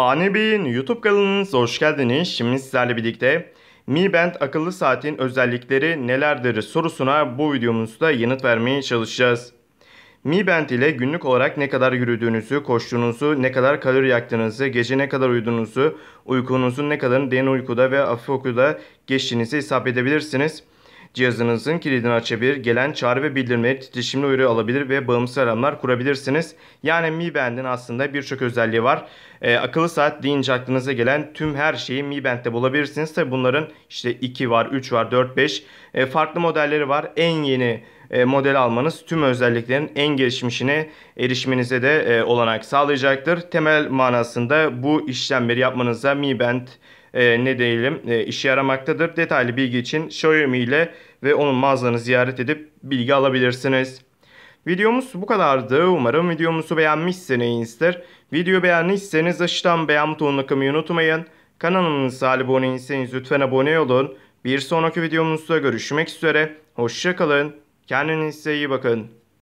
Ani YouTube kanalınıza hoş geldiniz. Şimdi sizlerle birlikte Mi Band akıllı saatin özellikleri nelerdir sorusuna bu videomuzda yanıt vermeye çalışacağız. Mi Band ile günlük olarak ne kadar yürüdüğünüzü, koştuğunuzu, ne kadar kalori yaktığınızı, gece ne kadar uyuduğunuzu, uykunuzun ne kadarını derin uykuda ve hafif uykuda geçtiğinizi hesap edebilirsiniz. Cihazınızın kilidini açabilir, gelen çağrı ve bildirimleri titreşimli uyarı alabilir ve bağımsız alarmlar kurabilirsiniz. Yani Mi Band'in aslında birçok özelliği var. Ee, akıllı saat deyince aklınıza gelen tüm her şeyi Mi Band'de bulabilirsiniz. Tabi bunların işte 2 var, 3 var, 4, 5 e, farklı modelleri var. En yeni e, model almanız tüm özelliklerin en gelişmişine erişmenize de e, olanak sağlayacaktır. Temel manasında bu işlemleri yapmanıza Mi Band e, ne diyelim e, işe yaramaktadır. Detaylı bilgi için Xiaomi ile ve onun mağazalarını ziyaret edip bilgi alabilirsiniz. Videomuz bu kadardı. Umarım videomuzu beğenmişsinizdir. Video beğendiyseniz aşağıdan beğen butonuna kılmayı unutmayın. Kanalımıza abone değilseniz lütfen abone olun. Bir sonraki videomuzda görüşmek üzere. Hoşçakalın. Kendinize iyi bakın.